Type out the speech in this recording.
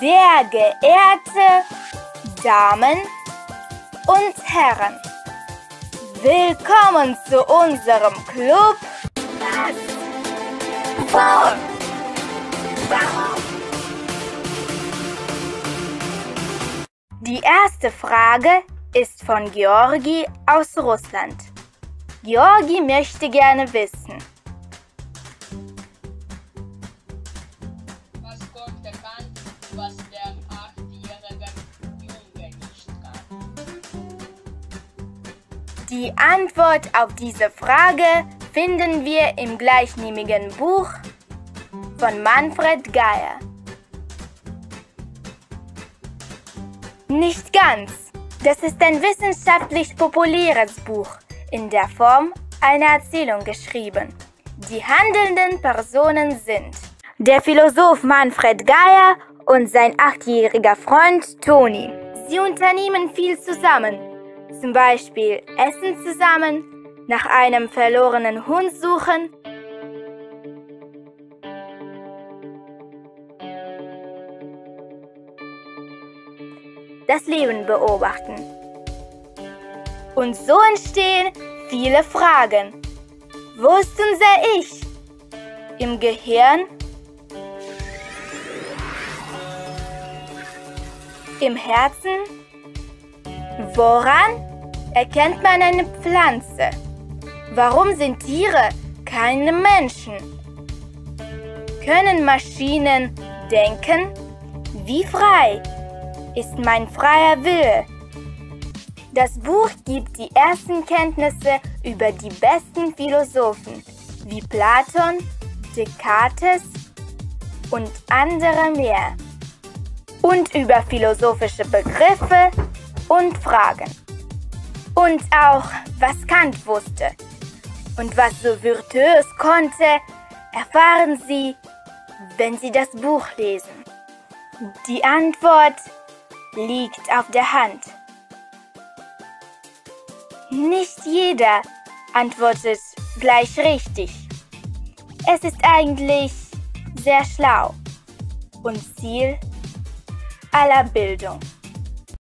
Sehr geehrte Damen und Herren, willkommen zu unserem Club. Die erste Frage ist von Georgi aus Russland. Georgi möchte gerne wissen, was der achtjährige Junge nicht kann. Die Antwort auf diese Frage finden wir im gleichnamigen Buch von Manfred Geier. Nicht ganz. Das ist ein wissenschaftlich populäres Buch, in der Form einer Erzählung geschrieben. Die handelnden Personen sind der Philosoph Manfred Geier und sein achtjähriger Freund Toni. Sie unternehmen viel zusammen, zum Beispiel essen zusammen, nach einem verlorenen Hund suchen das Leben beobachten. Und so entstehen viele Fragen. Wo ist unser Ich? Im Gehirn? Im Herzen? Woran erkennt man eine Pflanze? Warum sind Tiere keine Menschen? Können Maschinen denken? Wie frei ist mein freier Wille? Das Buch gibt die ersten Kenntnisse über die besten Philosophen wie Platon, Descartes und andere mehr. Und über philosophische Begriffe und Fragen. Und auch, was Kant wusste. Und was so virtuos konnte, erfahren Sie, wenn Sie das Buch lesen. Die Antwort liegt auf der Hand. Nicht jeder antwortet gleich richtig. Es ist eigentlich sehr schlau und Ziel aller Bildung.